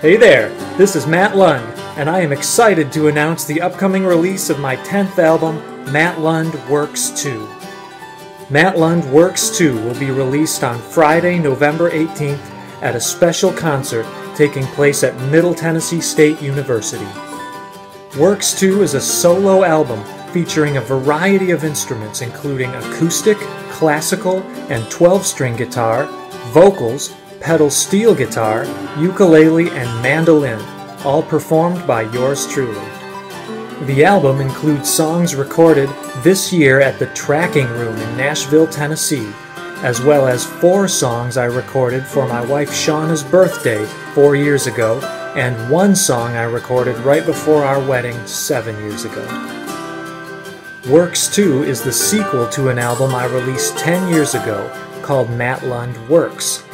Hey there, this is Matt Lund, and I am excited to announce the upcoming release of my 10th album, Matt Lund Works 2. Matt Lund Works 2 will be released on Friday, November 18th at a special concert taking place at Middle Tennessee State University. Works 2 is a solo album featuring a variety of instruments including acoustic, classical, and 12 string guitar, vocals, pedal steel guitar, ukulele, and mandolin, all performed by yours truly. The album includes songs recorded this year at the Tracking Room in Nashville, Tennessee, as well as four songs I recorded for my wife Shauna's birthday four years ago, and one song I recorded right before our wedding seven years ago. Works 2 is the sequel to an album I released 10 years ago called Matt Lund Works.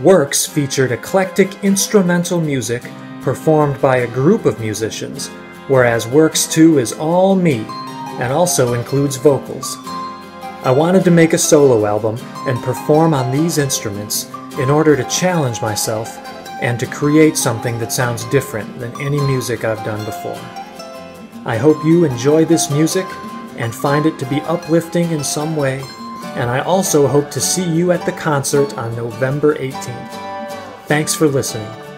Works featured eclectic instrumental music performed by a group of musicians, whereas Works 2 is all me and also includes vocals. I wanted to make a solo album and perform on these instruments in order to challenge myself and to create something that sounds different than any music I've done before. I hope you enjoy this music and find it to be uplifting in some way and I also hope to see you at the concert on November 18th. Thanks for listening.